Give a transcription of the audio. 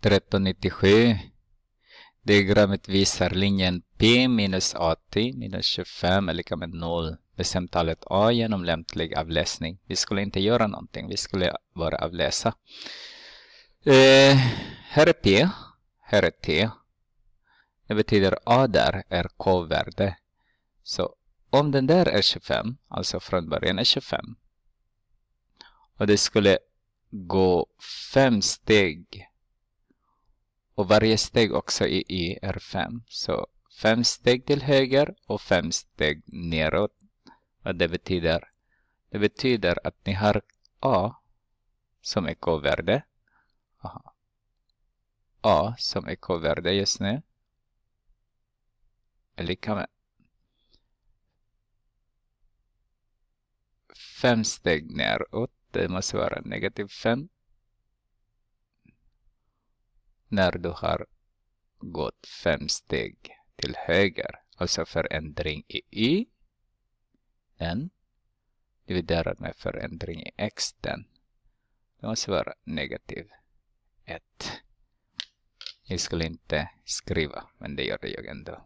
1397. Diagrammet visar linjen P minus AT minus 25 är lika med 0. Bestäm talet A genom lämplig avläsning. Vi skulle inte göra någonting, vi skulle bara avläsa. Eh, här är P, här är T. Det betyder A där är K-värde. Så om den där är 25, alltså från början är 25. Och det skulle gå fem steg. Och varje steg också i Y är fem. Så fem steg till höger och fem steg neråt. Vad det betyder? Det betyder att ni har A som är K-värde. A som är K-värde just nu. Är lika med fem steg neråt. Det måste vara negativ 5. När du har gått fem steg till höger. Alltså förändring i y. n, Dividerat med förändring i x. Den. Det måste vara negativ 1. Jag skulle inte skriva, men det gör jag ändå.